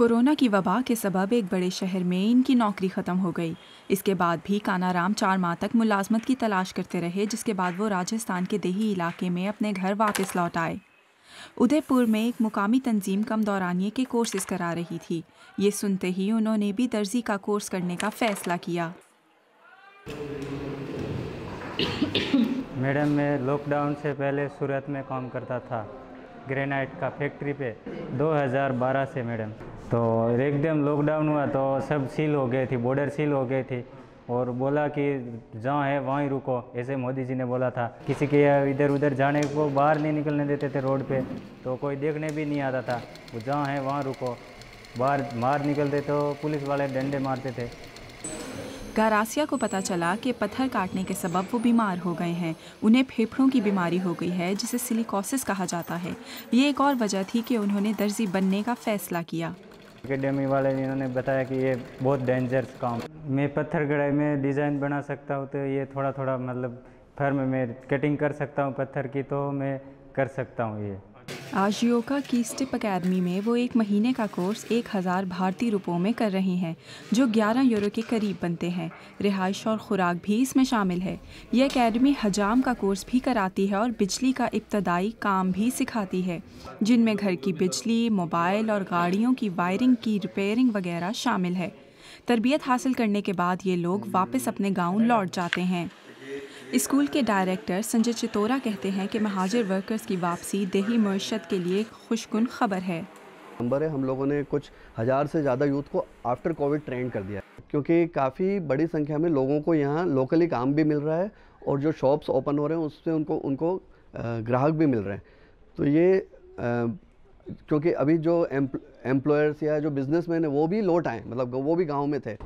Corona की वबा के सबब एक बड़े शहर में इनकी नौकरी ख़त्म हो गई। इसके बाद भी कानाराम चार माह तक मुलाजमत की तलाश करते रहे, जिसके बाद वो राजस्थान के देही इलाके में अपने घर वापस लौट आए। उदयपुर में एक मुकामी तंजीम कम दौरानिए के कोर्सेज करा रही थी। ये सुनते ही उन्होंने भी दर्जी का कोर्स करने का फ़ैसला किया। मैडम, मैं लॉकडाउन से पहले सूरत में काम करता था, ग्रेनाइट का फैक्ट्री पे 2012 से मैडम। तो एकदम लॉकडाउन हुआ तो सब सील हो गए थी बॉर्डर सील हो गई थी। और बोला कि जहाँ है, वहीं रुको, ऐसे मोदी जी ने बोला था। किसी के इधर उधर जाने को बाहर नहीं निकलने देते थे रोड पे तो कोई देखने भी नहीं आता था। वो जहाँ है, वहाँ रुको। बाहर बाहर निकलते तो पुलिस वाले डंडे मारते थे। गारासिया को पता चला कि पत्थर काटने के सबब वो बीमार हो गए हैं। उन्हें फेफड़ों की बीमारी हो गई है, जिसे सिलिकोसिस कहा जाता है। ये एक और वजह थी कि उन्होंने दर्जी बनने का फैसला किया। एकेडमी वाले ने इन्होंने बताया कि ये बहुत डेंजरस काम मैं पत्थर गढ़ाई में डिज़ाइन बना सकता हूँ तो ये थोड़ा थोड़ा मतलब फर्म में कटिंग कर सकता हूँ पत्थर की तो मैं कर सकता हूँ ये। आजियोका की स्टिप अकेडमी में वो एक महीने का कोर्स एक हज़ार भारतीय रुपयों में कर रही हैं, जो 11 यूरो के करीब बनते हैं। रिहाइश और ख़ुराक भी इसमें शामिल है। ये अकेडमी हजाम का कोर्स भी कराती है और बिजली का इब्तदाई काम भी सिखाती है, जिनमें घर की बिजली, मोबाइल और गाड़ियों की वायरिंग की रिपेयरिंग वगैरह शामिल है। तरबियत हासिल करने के बाद ये लोग वापस अपने गाँव लौट जाते हैं। स्कूल के डायरेक्टर संजय चितोरा कहते हैं कि महाजिर वर्कर्स की वापसी देही मीशत के लिए खुशकुन खबर है। नंबर है, हम लोगों ने कुछ हज़ार से ज़्यादा यूथ को आफ्टर कोविड ट्रेन कर दिया क्योंकि काफ़ी बड़ी संख्या में लोगों को यहाँ लोकली काम भी मिल रहा है और जो शॉप्स ओपन हो रहे हैं, उससे उनको उनको ग्राहक भी मिल रहे हैं। तो ये क्योंकि अभी जो एम्प्लॉयर्स या जो बिजनेसमैन है, वो भी लौट आए मतलब वो भी गाँव में थे।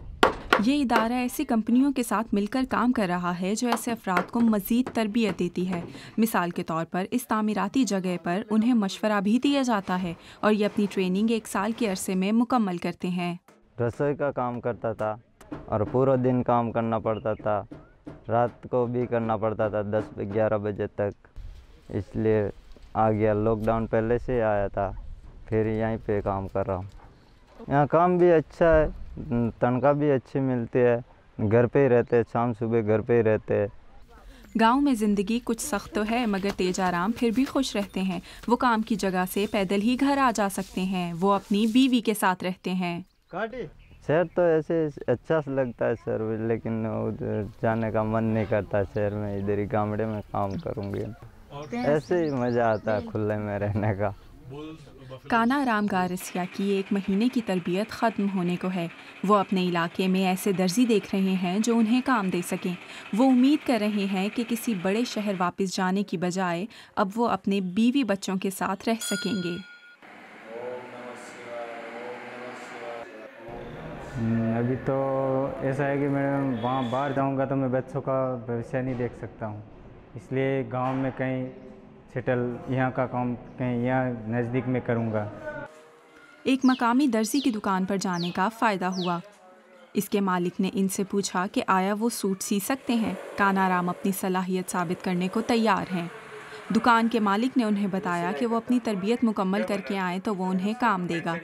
ये इदारा ऐसी कंपनियों के साथ मिलकर काम कर रहा है जो ऐसे अफराद को मज़ीद तरबियत देती है। मिसाल के तौर पर, इस तामीराती जगह पर उन्हें मशवरा भी दिया जाता है और ये अपनी ट्रेनिंग एक साल के अरसे में मुकम्मल करते हैं। रसोई का काम करता था और पूरा दिन काम करना पड़ता था। रात को भी करना पड़ता था, दस ग्यारह बजे तक। इसलिए आ गया लॉकडाउन पहले से आया था, फिर यहीं पे काम कर रहा हूँ। यहाँ काम भी अच्छा है तनख्वाह भी अच्छी मिलती है घर पे ही रहते हैं शाम सुबह घर पे ही रहते हैं। गाँव में ज़िंदगी कुछ सख्त तो है मगर तेज आराम फिर भी खुश रहते हैं। वो काम की जगह से पैदल ही घर आ जा सकते हैं वो अपनी बीवी के साथ रहते हैं। शहर तो ऐसे अच्छा लगता है सर लेकिन उधर जाने का मन नहीं करता शहर में इधर ही गामड़े में काम करूँगी। ऐसे ही मज़ा आता है खुले में रहने का। काना राम गारसिया की एक महीने की तरबियत ख़त्म होने को है। वो अपने इलाके में ऐसे दर्जी देख रहे हैं जो उन्हें काम दे सकें। वो उम्मीद कर रहे हैं कि किसी बड़े शहर वापस जाने की बजाय अब वो अपने बीवी बच्चों के साथ रह सकेंगे। अभी तो ऐसा है कि मैं वहाँ बाहर जाऊँगा तो मैं बच्चों का भविष्य नहीं देख सकता हूँ। इसलिए गाँव में कहीं सेटल यहाँ का काम कहीं यहाँ नज़दीक में करूँगा। एक मकामी दर्जी की दुकान पर जाने का फ़ायदा हुआ। इसके मालिक ने इनसे पूछा कि आया वो सूट सी सकते हैं? कानाराम अपनी सलाहियत साबित करने को तैयार हैं। दुकान के मालिक ने उन्हें बताया कि वो अपनी तरबियत मुकम्मल करके आए तो वो उन्हें काम देगा।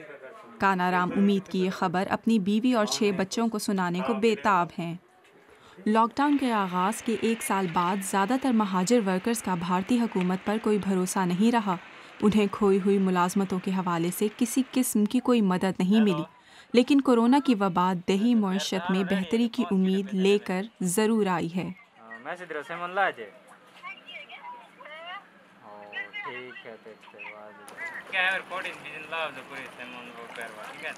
कानाराम उम्मीद की ये खबर अपनी बीवी और छः बच्चों को सुनाने को बेताब हैं। लॉकडाउन के आगाज़ के एक साल बाद ज़्यादातर महाजिर वर्कर्स का भारतीय हुकूमत पर कोई भरोसा नहीं रहा। उन्हें खोई हुई मुलाजमतों के हवाले से किसी किस्म की कोई मदद नहीं मिली। लेकिन कोरोना की वबा दही मीशत में बेहतरी की उम्मीद लेकर ज़रूर आई है। ठीक है।